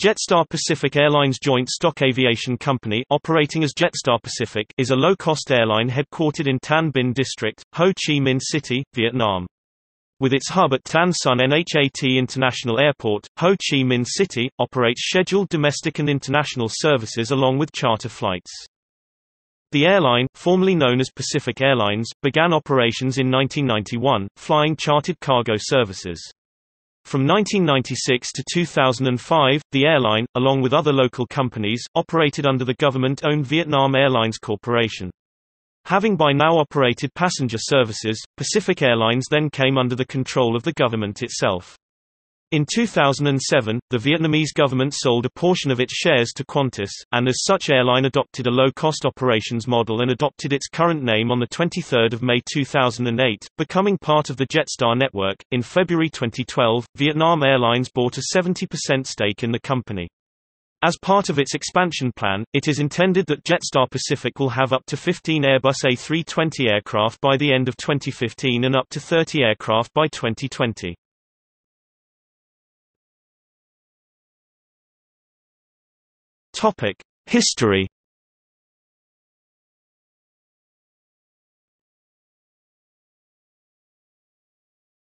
Jetstar Pacific Airlines Joint Stock Aviation Company operating as Jetstar Pacific is a low-cost airline headquartered in Tan Binh District, Ho Chi Minh City, Vietnam. With its hub at Tan Son Nhat International Airport, Ho Chi Minh City, operates scheduled domestic and international services along with charter flights. The airline, formerly known as Pacific Airlines, began operations in 1991, flying chartered cargo services. From 1996 to 2005, the airline, along with other local companies, operated under the government-owned Vietnam Airlines Corporation. Having by now operated passenger services, Pacific Airlines then came under the control of the government itself. In 2007, the Vietnamese government sold a portion of its shares to Qantas, and as such airline adopted a low-cost operations model and adopted its current name on 23 May 2008, becoming part of the Jetstar network. In February 2012, Vietnam Airlines bought a 70% stake in the company. As part of its expansion plan, it is intended that Jetstar Pacific will have up to 15 Airbus A320 aircraft by the end of 2015 and up to 30 aircraft by 2020. Topic: History.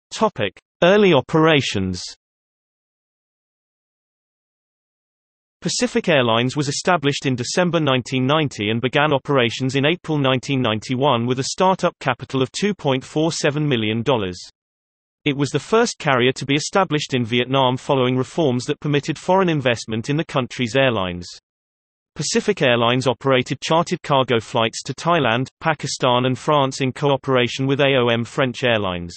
Topic: Early operations. Pacific Airlines was established in December 1990 and began operations in April 1991 with a startup capital of $2.47 million. It was the first carrier to be established in Vietnam following reforms that permitted foreign investment in the country's airlines. Pacific Airlines operated chartered cargo flights to Thailand, Pakistan and France in cooperation with AOM French Airlines.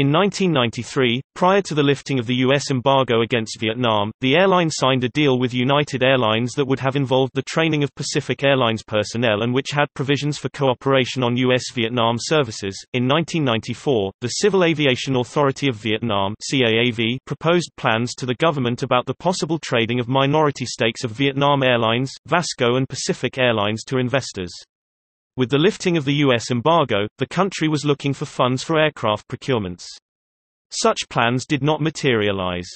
In 1993, prior to the lifting of the U.S. embargo against Vietnam, the airline signed a deal with United Airlines that would have involved the training of Pacific Airlines personnel and which had provisions for cooperation on U.S.-Vietnam services. In 1994, the Civil Aviation Authority of Vietnam CAAV proposed plans to the government about the possible trading of minority stakes of Vietnam Airlines, Vasco and Pacific Airlines to investors. With the lifting of the U.S. embargo, the country was looking for funds for aircraft procurements. Such plans did not materialize.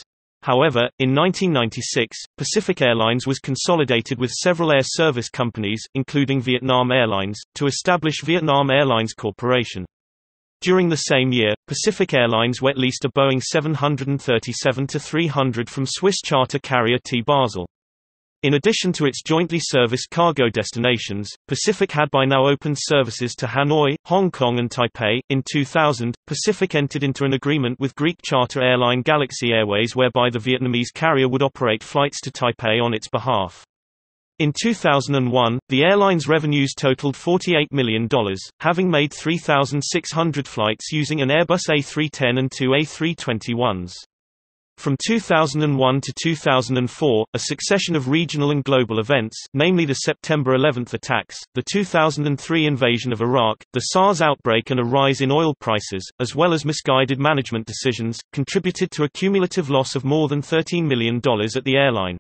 However, in 1996, Pacific Airlines was consolidated with several air service companies, including Vietnam Airlines, to establish Vietnam Airlines Corporation. During the same year, Pacific Airlines wet leased a Boeing 737-300 from Swiss charter carrier T. Basel. In addition to its jointly serviced cargo destinations, Pacific had by now opened services to Hanoi, Hong Kong, and Taipei. In 2000, Pacific entered into an agreement with Greek charter airline Galaxy Airways whereby the Vietnamese carrier would operate flights to Taipei on its behalf. In 2001, the airline's revenues totaled $48 million, having made 3,600 flights using an Airbus A310 and two A321s. From 2001 to 2004, a succession of regional and global events namely the September 11 attacks, the 2003 invasion of Iraq, the SARS outbreak and a rise in oil prices, as well as misguided management decisions, contributed to a cumulative loss of more than $13 million at the airline.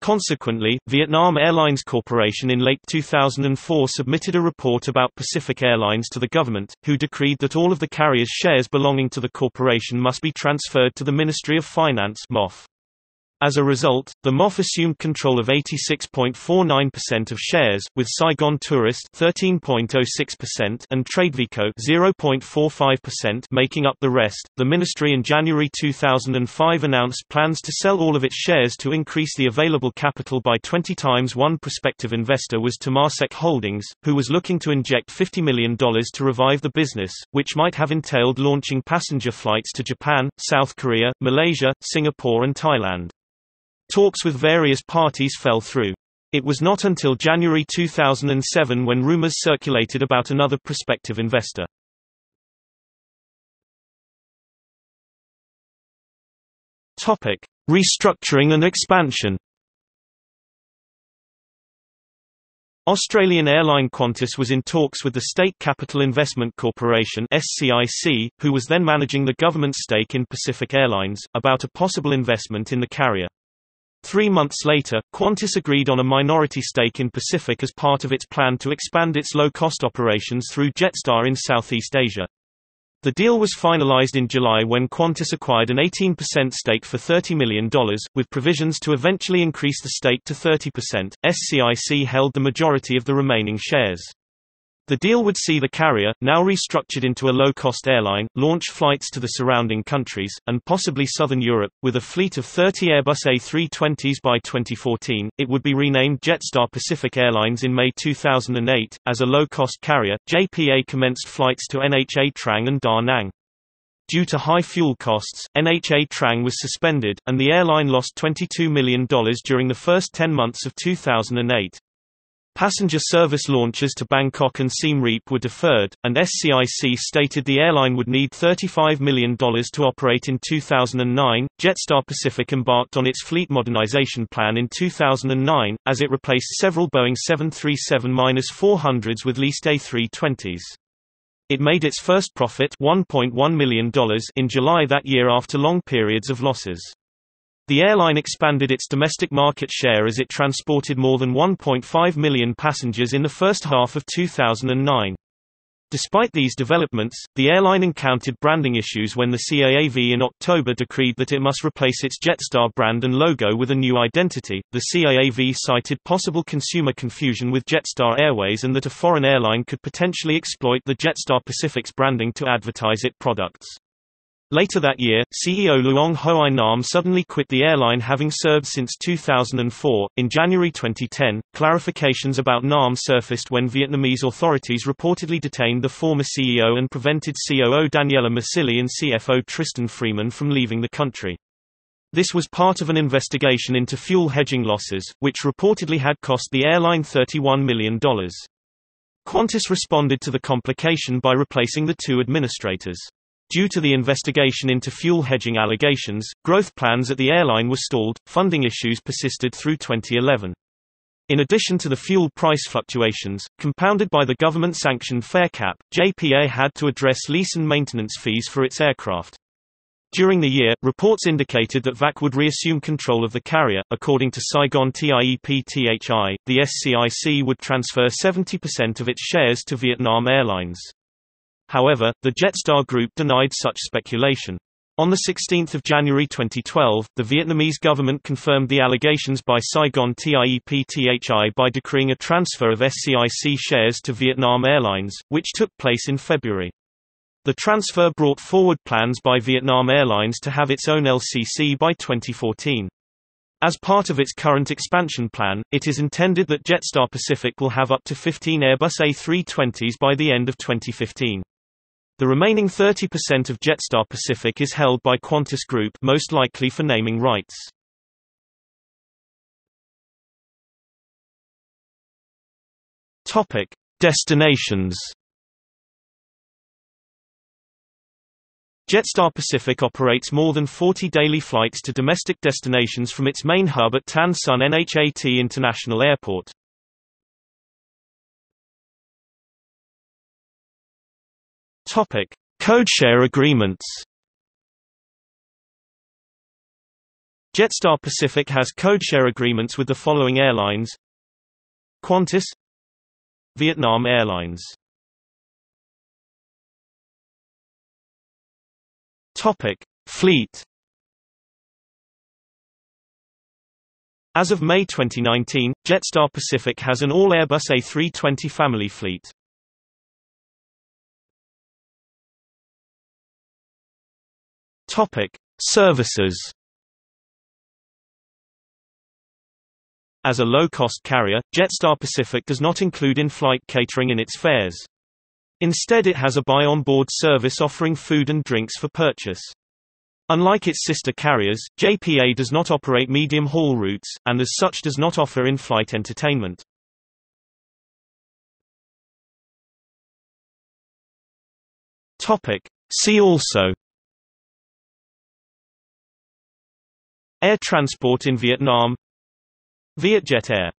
Consequently, Vietnam Airlines Corporation in late 2004 submitted a report about Pacific Airlines to the government, who decreed that all of the carrier's shares belonging to the corporation must be transferred to the Ministry of Finance MOF. As a result, the MOF assumed control of 86.49% of shares, with Saigon Tourist 13.06% and Tradevico 0.45% making up the rest. The ministry in January 2005 announced plans to sell all of its shares to increase the available capital by 20 times. One prospective investor was Temasek Holdings, who was looking to inject $50 million to revive the business, which might have entailed launching passenger flights to Japan, South Korea, Malaysia, Singapore and Thailand. Talks with various parties fell through. It was not until January 2007 when rumors circulated about another prospective investor. Topic: Restructuring and expansion. Australian airline Qantas was in talks with the State Capital Investment Corporation (SCIC), who was then managing the government's stake in Pacific Airlines, about a possible investment in the carrier. Three months later, Qantas agreed on a minority stake in Pacific as part of its plan to expand its low-cost operations through Jetstar in Southeast Asia. The deal was finalized in July when Qantas acquired an 18% stake for $30 million, with provisions to eventually increase the stake to 30%. SCIC held the majority of the remaining shares. The deal would see the carrier, now restructured into a low-cost airline, launch flights to the surrounding countries, and possibly southern Europe, with a fleet of 30 Airbus A320s by 2014. It would be renamed Jetstar Pacific Airlines in May 2008. As a low-cost carrier, JPA commenced flights to NHA Trang and Da Nang. Due to high fuel costs, NHA Trang was suspended, and the airline lost $22 million during the first 10 months of 2008. Passenger service launches to Bangkok and Siem Reap were deferred, and SCIC stated the airline would need $35 million to operate in 2009. Jetstar Pacific embarked on its fleet modernization plan in 2009, as it replaced several Boeing 737-400s with leased A320s. It made its first profit $1.1 million in July that year after long periods of losses. The airline expanded its domestic market share as it transported more than 1.5 million passengers in the first half of 2009. Despite these developments, the airline encountered branding issues when the CAAV in October decreed that it must replace its Jetstar brand and logo with a new identity. The CAAV cited possible consumer confusion with Jetstar Airways and that a foreign airline could potentially exploit the Jetstar Pacific's branding to advertise its products. Later that year, CEO Luong Hoai Nam suddenly quit the airline having served since 2004. In January 2010, clarifications about Nam surfaced when Vietnamese authorities reportedly detained the former CEO and prevented COO Daniela Masili and CFO Tristan Freeman from leaving the country. This was part of an investigation into fuel hedging losses, which reportedly had cost the airline $31 million. Qantas responded to the complication by replacing the two administrators. Due to the investigation into fuel hedging allegations, growth plans at the airline were stalled, funding issues persisted through 2011. In addition to the fuel price fluctuations, compounded by the government-sanctioned fare cap, JPA had to address lease and maintenance fees for its aircraft. During the year, reports indicated that VAC would reassume control of the carrier. According to Saigon TIEP THI, the SCIC would transfer 70% of its shares to Vietnam Airlines. However, the Jetstar Group denied such speculation. On 16 January 2012, the Vietnamese government confirmed the allegations by Saigon TIEP THI by decreeing a transfer of SCIC shares to Vietnam Airlines, which took place in February. The transfer brought forward plans by Vietnam Airlines to have its own LCC by 2014. As part of its current expansion plan, it is intended that Jetstar Pacific will have up to 15 Airbus A320s by the end of 2015. The remaining 30% of Jetstar Pacific is held by Qantas Group most likely for naming rights. Topic: Destinations. Jetstar Pacific operates more than 40 daily flights to domestic destinations from its main hub at Tan Son Nhat International Airport. Topic: Codeshare agreements. Jetstar Pacific has codeshare agreements with the following airlines: Qantas, Vietnam Airlines. Topic: Fleet. As of May 2019, Jetstar Pacific has an all Airbus A320 family fleet. Topic: Services. As a low-cost carrier, Jetstar Pacific does not include in-flight catering in its fares. Instead it has a buy-on-board service offering food and drinks for purchase. Unlike its sister carriers, JPA does not operate medium-haul routes, and as such does not offer in-flight entertainment. See also Air transport in Vietnam. Vietjet Air